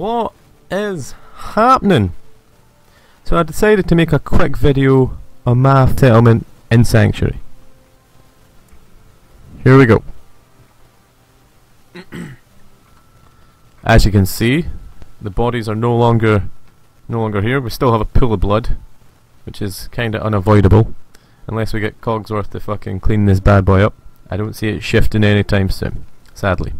What is happening? So I decided to make a quick video on Math Settlement in Sanctuary. Here we go. As you can see, the bodies are no longer no longer here. We still have a pool of blood, which is kinda unavoidable. Unless we get Codsworth to fucking clean this bad boy up. I don't see it shifting anytime soon, sadly.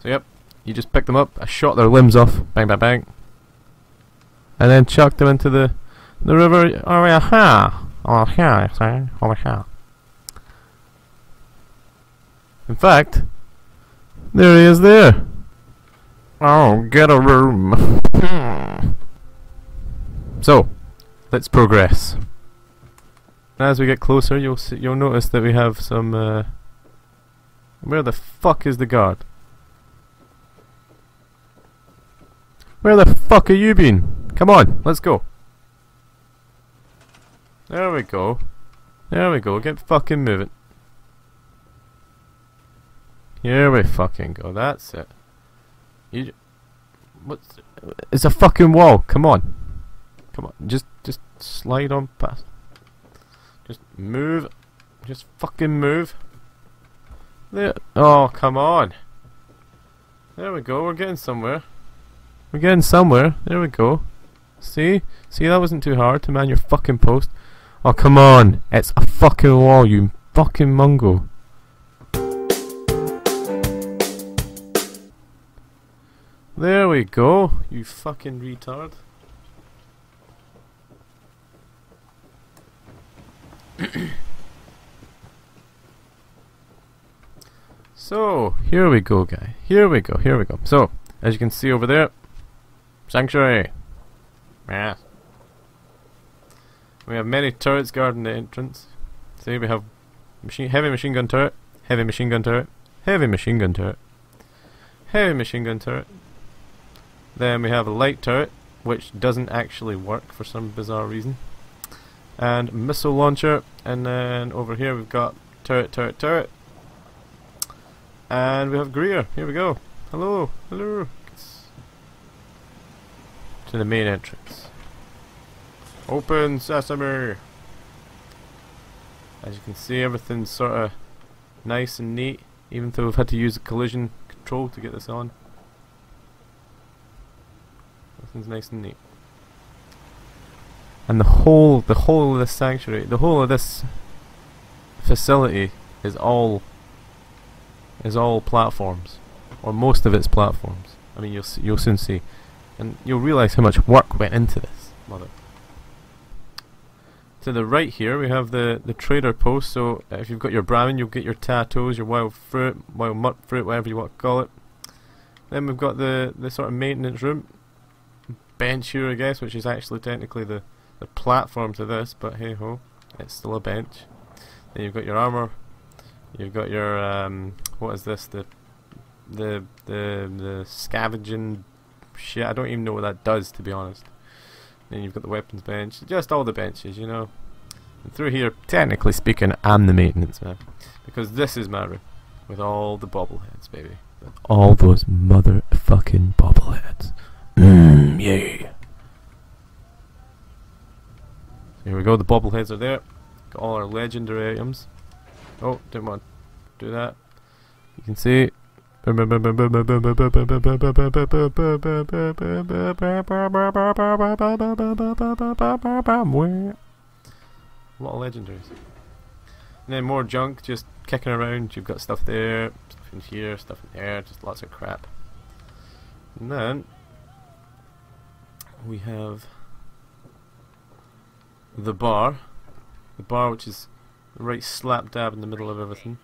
So yep, you just pick them up, I shot their limbs off, bang bang bang. And then chucked them into the the river oh yeah ha oh yeah sorry oh yeah. In fact, there he is there. Oh, get a room. So, let's progress. As we get closer, you'll see, you'll notice that we have some. Uh, where the fuck is the guard? Where the fuck are you been? Come on, let's go. There we go. There we go. Get fucking moving. Here we fucking go. That's it. You. What's? It's a fucking wall. Come on. Come on. Just, just slide on past. Just move. Just fucking move. There. Oh, come on. There we go. We're getting somewhere. We're getting somewhere. There we go. See? See, that wasn't too hard to man your fucking post. Oh, come on. It's a fucking wall, you fucking mungo. There we go, you fucking retard. so, here we go, guy. Here we go, here we go. So, as you can see over there, Sanctuary. Yeah. We have many turrets guarding the entrance. See, we have machine, heavy machine gun turret, heavy machine gun turret, heavy machine gun turret, heavy machine gun turret. Then we have a light turret, which doesn't actually work for some bizarre reason. And missile launcher, and then over here we've got turret, turret, turret. And we have Greer. Here we go. Hello, hello. To the main entrance. Open sesame! As you can see, everything's sort of nice and neat, even though we've had to use a collision control to get this on. Everything's nice and neat. And the whole, the whole of this sanctuary, the whole of this facility is all, is all platforms, or most of it's platforms. I mean, you'll you'll soon see, and you'll realise how much work went into this, mother. To the right here we have the, the trader post, so if you've got your Brahmin you'll get your tattoos, your wild fruit, wild mut fruit, whatever you want to call it. Then we've got the, the sort of maintenance room. Bench here I guess, which is actually technically the, the platform to this, but hey ho, it's still a bench. Then you've got your armor, you've got your, um, what is this, the, the, the, the scavenging shit, I don't even know what that does to be honest. Then you've got the weapons bench, just all the benches, you know. And through here, technically speaking, I'm the maintenance man. Because this is my room. With all the bobbleheads, baby. With all those motherfucking bobbleheads. Mmm, yay. So here we go, the bobbleheads are there. Got all our legendary items. Oh, didn't want to do that. You can see a lot of legendaries. And then more junk just kicking around. You've got stuff there, stuff in here, stuff in there, just lots of crap. And then we have the bar. The bar which is right slap dab in the middle of everything.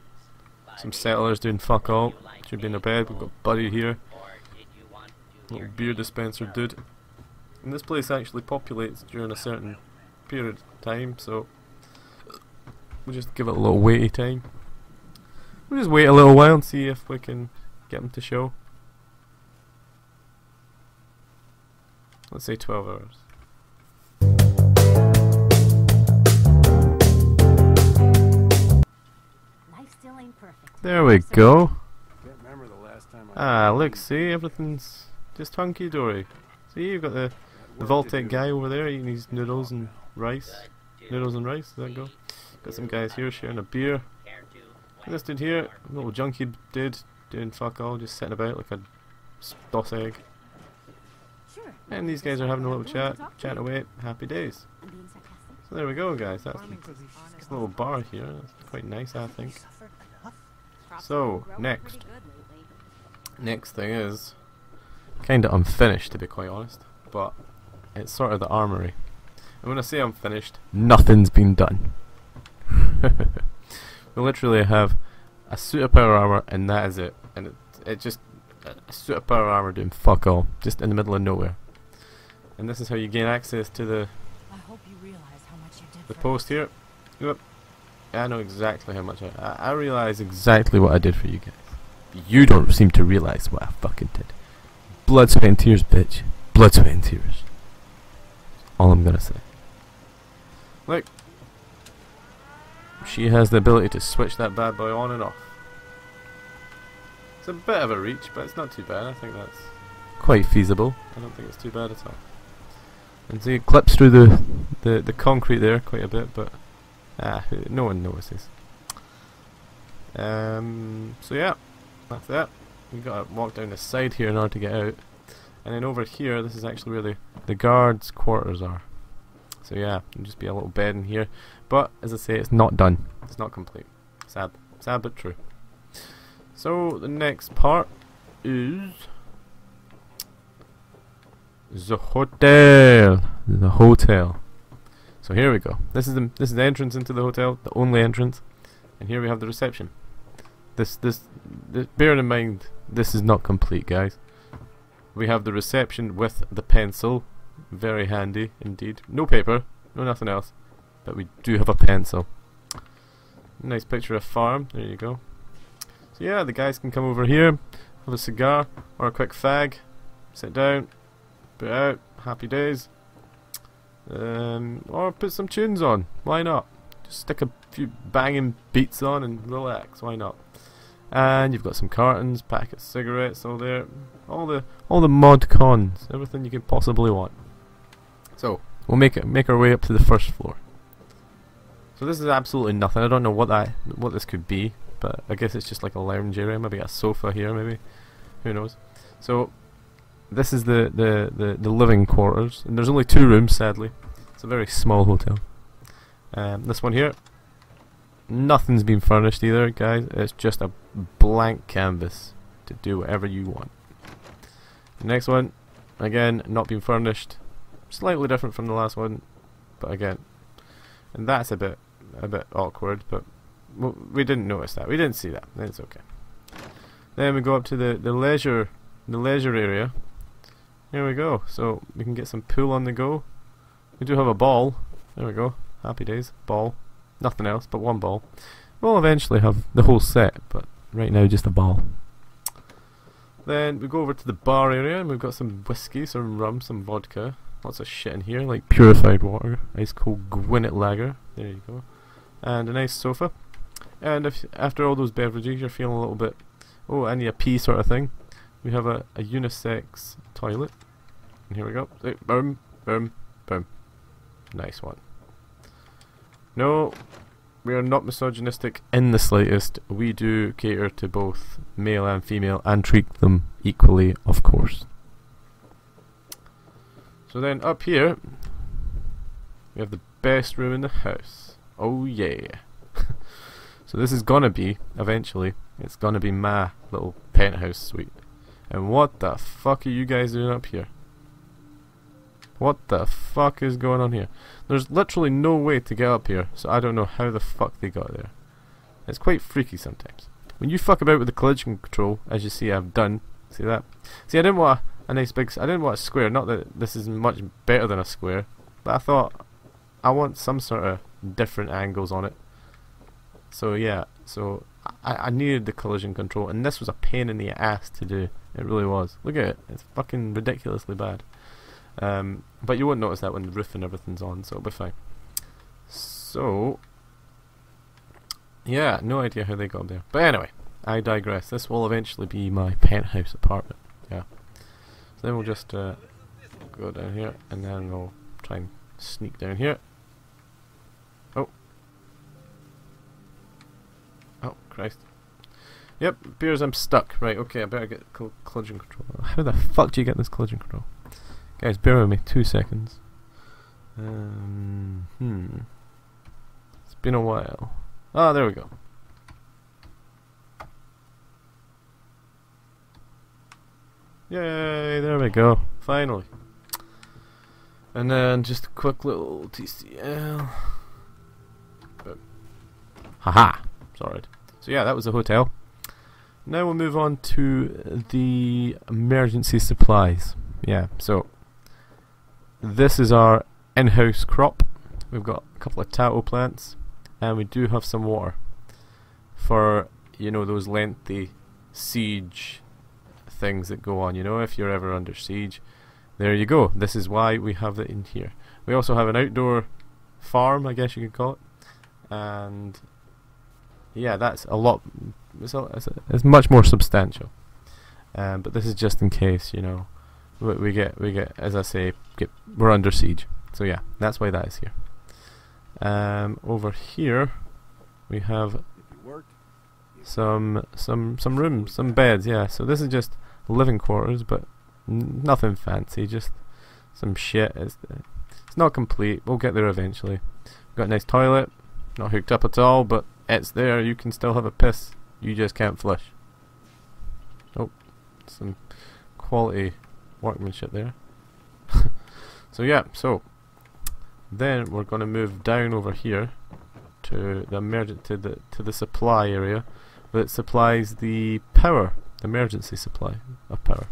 Some settlers doing fuck all. Should be in their bed. We've got Buddy here. Little beer dispenser dude. And this place actually populates during a certain period of time, so we'll just give it a little waity time. We'll just wait a little while and see if we can get them to show. Let's say 12 hours. There we go. Ah, look, see, everything's Just hunky dory. See, you've got the the Vault-Tec guy over there eating his noodles and rice. Noodles and rice, does that go? Got some guys here sharing a beer. And this dude here, little junkie dude, doing fuck all, just sitting about like a DOS egg. And these guys are having a little chat, chatting away, happy days. So there we go guys, that's a little bar here, that's quite nice I think. So, next. Next thing is, kinda unfinished to be quite honest, but it's sort of the armory. And when I say unfinished, nothing's been done. we literally have a suit of power armor and that is it. And it, it just, a suit of power armor doing fuck all, just in the middle of nowhere. And this is how you gain access to the the post here. Yep. I know exactly how much I, I, I realize exactly what I did for you guys. You don't seem to realize what I fucking did. Blood, sweat, and tears, bitch. Blood, sweat, and tears. all I'm gonna say. Look. She has the ability to switch that bad boy on and off. It's a bit of a reach, but it's not too bad. I think that's quite feasible. I don't think it's too bad at all. And see, it clips through the, the, the concrete there quite a bit, but ah, no one notices. Um, so yeah, that's that. We've got to walk down the side here in order to get out. And then over here, this is actually where the, the guards' quarters are. So yeah, there'll just be a little bed in here. But, as I say, it's not done. It's not complete. Sad. Sad but true. So, the next part is the hotel. The hotel. So here we go. This is the this is the entrance into the hotel, the only entrance, and here we have the reception. This this, this bear in mind, this is not complete, guys. We have the reception with the pencil, very handy indeed. No paper, no nothing else, but we do have a pencil. Nice picture of farm. There you go. So yeah, the guys can come over here, have a cigar or a quick fag, sit down, put out, happy days. Um, or put some tunes on. Why not? Just stick a few banging beats on and relax. Why not? And you've got some cartons, packet cigarettes, all there, all the all the mod cons, everything you could possibly want. So we'll make it make our way up to the first floor. So this is absolutely nothing. I don't know what that what this could be, but I guess it's just like a lounge area, maybe a sofa here, maybe. Who knows? So this is the, the, the, the living quarters, and there's only two rooms, sadly. It's a very small hotel. Um, this one here, nothing's been furnished either, guys. It's just a blank canvas to do whatever you want. Next one, again, not been furnished. Slightly different from the last one, but again, and that's a bit a bit awkward, but we didn't notice that. We didn't see that. It's okay. Then we go up to the the leisure the leisure area, here we go. So we can get some pool on the go. We do have a ball. There we go. Happy days. Ball. Nothing else but one ball. We'll eventually have the whole set, but right now just a ball. Then we go over to the bar area and we've got some whiskey, some rum, some vodka. Lots of shit in here, like purified water, ice cold Gwinnett lager. There you go. And a nice sofa. And if after all those beverages you're feeling a little bit, oh, I need a pee sort of thing, we have a, a unisex toilet. And here we go. Boom, boom, boom. Nice one. No, we are not misogynistic in the slightest. We do cater to both male and female and treat them equally, of course. So then up here, we have the best room in the house. Oh yeah. so this is gonna be, eventually, it's gonna be my little penthouse suite. And what the fuck are you guys doing up here? What the fuck is going on here? There's literally no way to get up here, so I don't know how the fuck they got there. It's quite freaky sometimes. When you fuck about with the collision control, as you see I've done, see that? See I didn't want a, nice big, I didn't want a square, not that this is much better than a square, but I thought I want some sort of different angles on it. So yeah, so I, I needed the collision control, and this was a pain in the ass to do. It really was. Look at it. It's fucking ridiculously bad. Um, but you won't notice that when the roof and everything's on, so it'll be fine. So, yeah, no idea how they got there. But anyway, I digress. This will eventually be my penthouse apartment. Yeah. then we'll just uh, go down here, and then we'll try and sneak down here. Oh. Oh, Christ. Yep, beers, I'm stuck. Right, okay, I better get collision control. How the fuck do you get this collision control? Guys, bear with me, two seconds. Um, hmm. It's been a while. Ah, there we go. Yay, there we go. Finally. And then just a quick little TCL. Haha. Sorry. So yeah, that was the hotel. Now we'll move on to the emergency supplies. Yeah, so this is our in-house crop. We've got a couple of tato plants and we do have some water for, you know, those lengthy siege things that go on, you know, if you're ever under siege. There you go. This is why we have it in here. We also have an outdoor farm, I guess you could call it. And yeah, that's a lot. It's, a, it's, it's much more substantial. Um, but this is just in case, you know, we, we, get we get as I say, get we're under siege. So yeah, that's why that is here. Um, over here, we have some some some rooms, some beds. Yeah, so this is just living quarters, but nothing fancy. Just some shit. It's, it's not complete. We'll get there eventually. Got a nice toilet, not hooked up at all, but it's there. You can still have a piss. You just can't flush. Oh, some quality workmanship there. so yeah, so then we're going to move down over here to the emergent to the to the supply area that supplies the power, the emergency supply of power.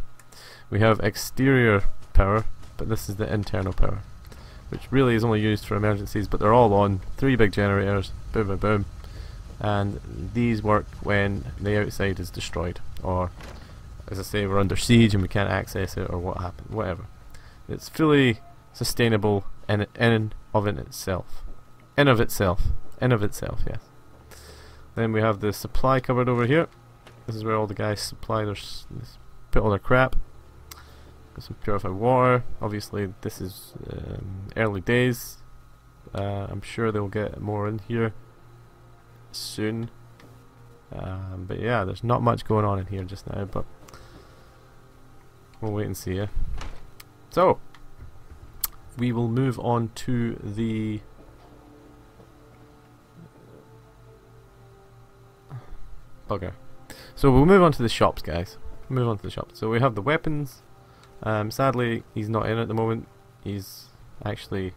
We have exterior power, but this is the internal power, which really is only used for emergencies, but they're all on. Three big generators, boom, boom, boom, and these work when the outside is destroyed, or as I say, we're under siege and we can't access it, or what happened, whatever. It's fully sustainable in in of in itself, in of itself, in of itself, yes. Then we have the supply cupboard over here. This is where all the guys supply their put all their crap. Got some purified water. Obviously, this is um, early days. Uh, I'm sure they'll get more in here soon. Um, but yeah, there's not much going on in here just now, but we'll wait and see. Yeah. So we will move on to the bugger. So we'll move on to the shops, guys. Move on to the shops. So we have the weapons. Um, sadly, he's not in at the moment. He's actually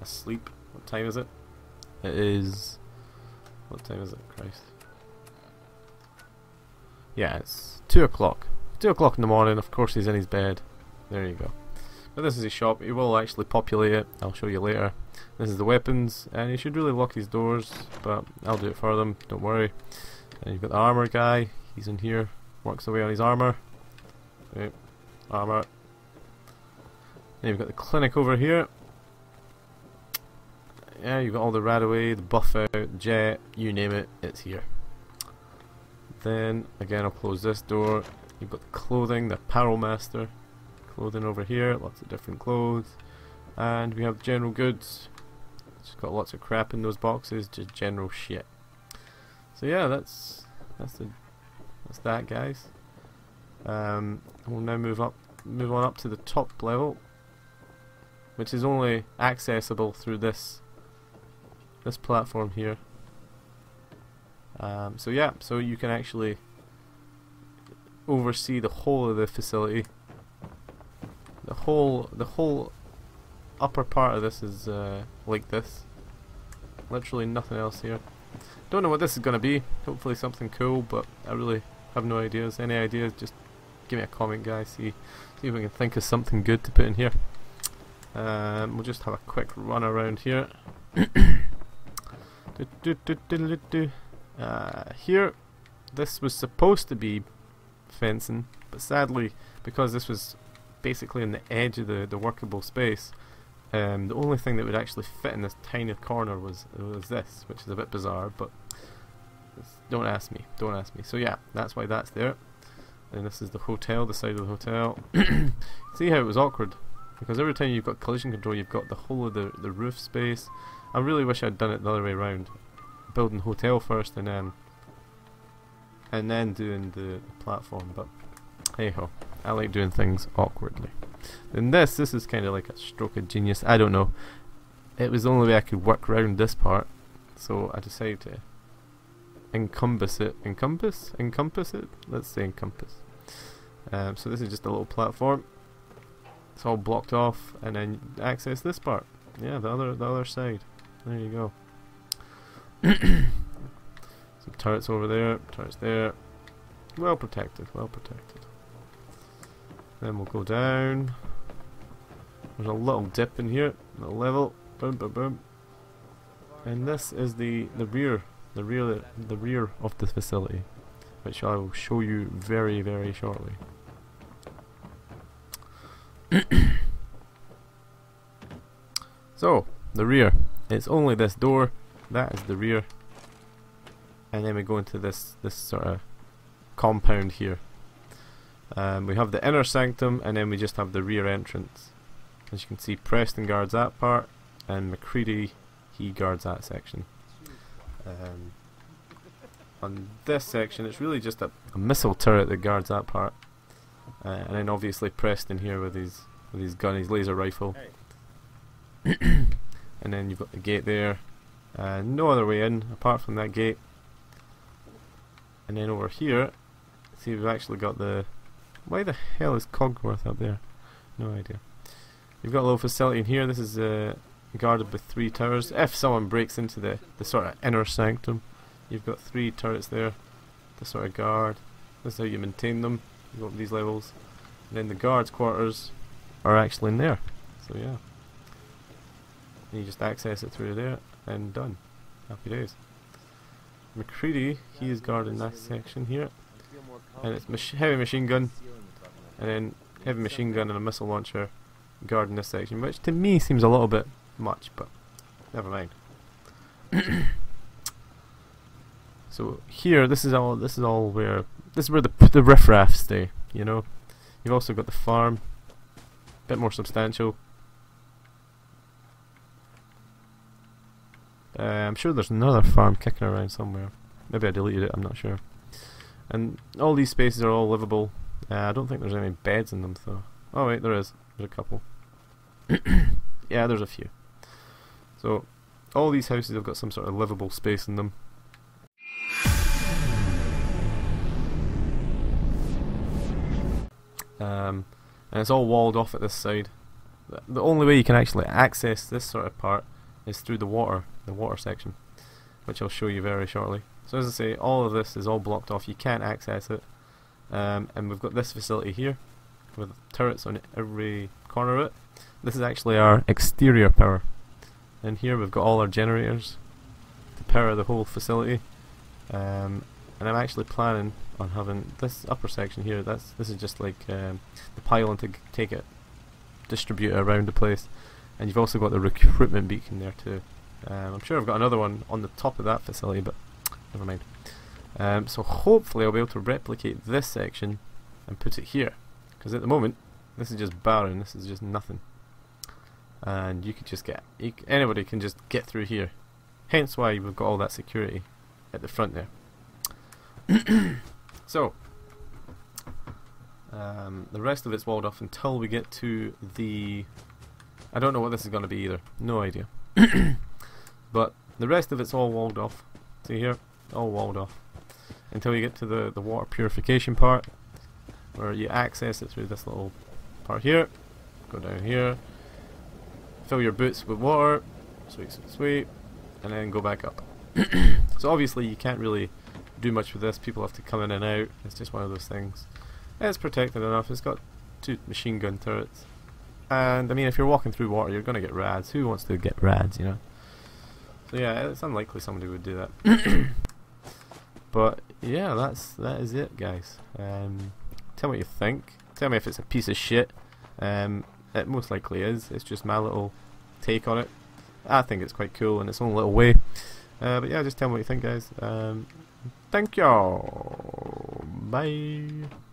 asleep. What time is it? It is what time is it? Christ. Yeah, it's 2 o'clock. 2 o'clock in the morning, of course he's in his bed. There you go. But this is his shop, he will actually populate it, I'll show you later. This is the weapons, and he should really lock his doors, but I'll do it for them, don't worry. And you've got the armor guy, he's in here, works away on his armor. Okay. Armor. And you've got the clinic over here, yeah, you've got all the Radaway, the the Jet, you name it, it's here. Then, again, I'll close this door. You've got the clothing, the Apparel Master. Clothing over here, lots of different clothes. And we have general goods. Just got lots of crap in those boxes, just general shit. So yeah, that's that's the that's that, guys. Um, we'll now move up, move on up to the top level, which is only accessible through this this platform here. Um, so yeah, so you can actually oversee the whole of the facility. The whole, the whole upper part of this is uh, like this. Literally nothing else here. Don't know what this is going to be. Hopefully something cool, but I really have no ideas. Any ideas, just give me a comment guys. See, see if we can think of something good to put in here. Um, we'll just have a quick run around here. Uh, here, this was supposed to be fencing, but sadly, because this was basically on the edge of the, the workable space, um, the only thing that would actually fit in this tiny corner was was this, which is a bit bizarre, but don't ask me, don't ask me. So yeah, that's why that's there. and this is the hotel, the side of the hotel. See how it was awkward? Because every time you've got collision control, you've got the whole of the, the roof space. I really wish I'd done it the other way around. Building hotel first and then and then doing the platform, but hey ho. I like doing things awkwardly. In this, this is kind of like a stroke of genius. I don't know. It was the only way I could work around this part, so I decided to encompass it. Encompass? Encompass it? Let's say encompass. Um, so this is just a little platform. It's all blocked off, and then access this part. Yeah, the other the other side. There you go. Some turrets over there, turrets there. Well protected, well protected. Then we'll go down. There's a little dip in here, a level. Boom, boom, boom. And this is the the rear, the rear, the rear of the facility, which I will show you very, very shortly. so the rear. It's only this door. That is the rear. And then we go into this this sort of compound here. Um, we have the inner sanctum and then we just have the rear entrance. As you can see Preston guards that part and MacCready he guards that section. Um, on this section it's really just a, a, missile turret that guards that part. Uh, and then obviously Preston here with his with his gun, his laser rifle. and then you've got the gate there. Uh, no other way in apart from that gate. And then over here, see we've actually got the why the hell is Codsworth up there? No idea. You've got a little facility in here. This is uh, guarded by three towers. If someone breaks into the, the sort of inner sanctum, you've got three turrets there to sort of guard. This is how you maintain them. You've got these levels. And then the guards' quarters are actually in there. So yeah. And you just access it through there and done. Happy days. MacCready, he is guarding that section here. And it's mach heavy machine gun and then heavy machine gun and a missile launcher guarding this section, which to me seems a little bit much, but never mind. so here, this is all. This is all where this is where the the riffraff stay. You know, you've also got the farm, a bit more substantial. Uh, I'm sure there's another farm kicking around somewhere. Maybe I deleted it. I'm not sure. And all these spaces are all livable. Uh, I don't think there's any beds in them though. Oh wait, there is. There's a couple. yeah, there's a few. So, all these houses have got some sort of livable space in them. Um, and it's all walled off at this side. The only way you can actually access this sort of part is through the water, the water section, which I'll show you very shortly. So as I say, all of this is all blocked off. You can't access it. Um, and we've got this facility here with turrets on every corner of it. This is actually our exterior power. And here we've got all our generators to power the whole facility. Um, and I'm actually planning on having this upper section here. That's this is just like um, the pylon to take it, distribute it around the place. And you've also got the recruitment beacon there too. Um, I'm sure I've got another one on the top of that facility, but never mind. Um, so hopefully I'll be able to replicate this section and put it here. Because at the moment, this is just barren, this is just nothing. And you could just get, anybody can just get through here. Hence why we've got all that security at the front there. so, um, the rest of it's walled off until we get to the... I don't know what this is going to be either. No idea. but the rest of it's all walled off. See here? All walled off until you get to the, the water purification part where you access it through this little part here go down here fill your boots with water sweet sweet sweet and then go back up so obviously you can't really do much with this people have to come in and out it's just one of those things it's protected enough it's got two machine gun turrets and I mean if you're walking through water you're gonna get rads who wants to get rads you know so yeah it's unlikely somebody would do that but yeah, that's that is it, guys. Um, tell me what you think. Tell me if it's a piece of shit. Um, it most likely is. It's just my little take on it. I think it's quite cool in its own little way. Uh, but yeah, just tell me what you think, guys. Um, thank y'all. Bye.